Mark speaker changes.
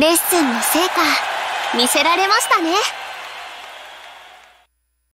Speaker 1: レッスンの成果見せられましたね。